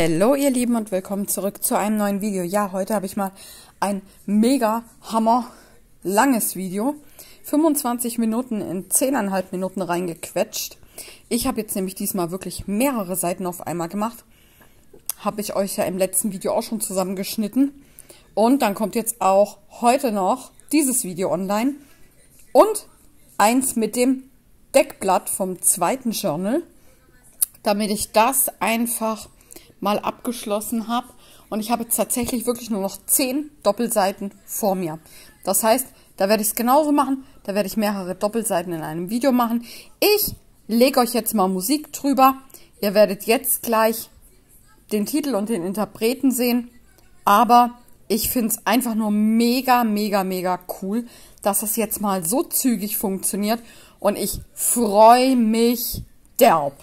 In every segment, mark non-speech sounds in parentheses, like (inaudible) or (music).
Hallo ihr Lieben und willkommen zurück zu einem neuen Video. Ja, heute habe ich mal ein mega hammer langes Video. 25 Minuten in 10,5 Minuten reingequetscht. Ich habe jetzt nämlich diesmal wirklich mehrere Seiten auf einmal gemacht. Habe ich euch ja im letzten Video auch schon zusammengeschnitten. Und dann kommt jetzt auch heute noch dieses Video online. Und eins mit dem Deckblatt vom zweiten Journal, damit ich das einfach mal abgeschlossen habe. Und ich habe jetzt tatsächlich wirklich nur noch zehn Doppelseiten vor mir. Das heißt, da werde ich es genauso machen. Da werde ich mehrere Doppelseiten in einem Video machen. Ich lege euch jetzt mal Musik drüber. Ihr werdet jetzt gleich den Titel und den Interpreten sehen. Aber ich finde es einfach nur mega, mega, mega cool, dass es jetzt mal so zügig funktioniert. Und ich freue mich derb.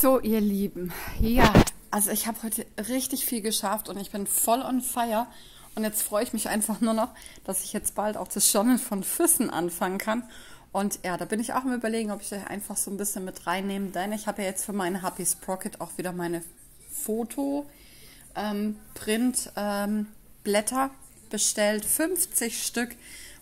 So, ihr Lieben, ja, also ich habe heute richtig viel geschafft und ich bin voll on fire. Und jetzt freue ich mich einfach nur noch, dass ich jetzt bald auch das Journal von Füssen anfangen kann. Und ja, da bin ich auch im Überlegen, ob ich das einfach so ein bisschen mit reinnehme, denn ich habe ja jetzt für meine Happy Sprocket auch wieder meine Foto-Print-Blätter ähm, ähm, bestellt. 50 Stück.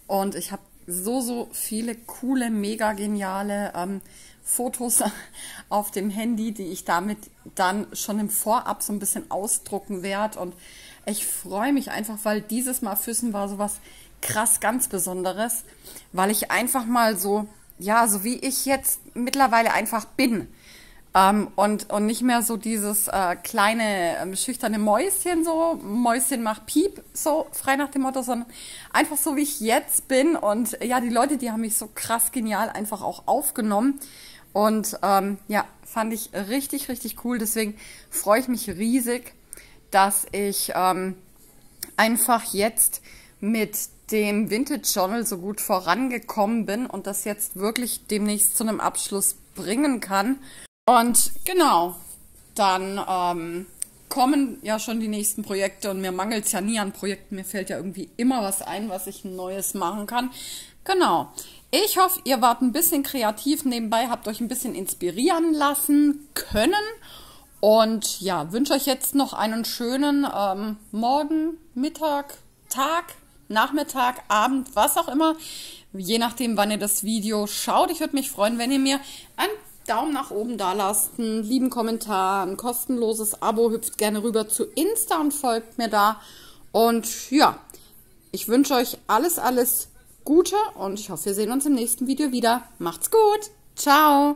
Und ich habe so, so viele coole, mega geniale ähm, Fotos (laughs) auf dem Handy, die ich damit dann schon im Vorab so ein bisschen ausdrucken werde. Und ich freue mich einfach, weil dieses Mal Füssen war sowas krass ganz Besonderes, weil ich einfach mal so, ja, so wie ich jetzt mittlerweile einfach bin. Ähm, und, und nicht mehr so dieses äh, kleine, ähm, schüchterne Mäuschen, so, Mäuschen macht Piep, so frei nach dem Motto, sondern einfach so, wie ich jetzt bin. Und ja, die Leute, die haben mich so krass genial einfach auch aufgenommen. Und ähm, ja, fand ich richtig, richtig cool. Deswegen freue ich mich riesig, dass ich ähm, einfach jetzt mit dem Vintage Journal so gut vorangekommen bin und das jetzt wirklich demnächst zu einem Abschluss bringen kann. Und genau, dann ähm, kommen ja schon die nächsten Projekte und mir mangelt es ja nie an Projekten. Mir fällt ja irgendwie immer was ein, was ich Neues machen kann. Genau. Ich hoffe, ihr wart ein bisschen kreativ nebenbei, habt euch ein bisschen inspirieren lassen können. Und ja, wünsche euch jetzt noch einen schönen ähm, Morgen, Mittag, Tag, Nachmittag, Abend, was auch immer. Je nachdem, wann ihr das Video schaut. Ich würde mich freuen, wenn ihr mir einen Daumen nach oben da lasst, einen lieben Kommentar, ein kostenloses Abo. Hüpft gerne rüber zu Insta und folgt mir da. Und ja, ich wünsche euch alles, alles Gute und ich hoffe, wir sehen uns im nächsten Video wieder. Macht's gut. Ciao.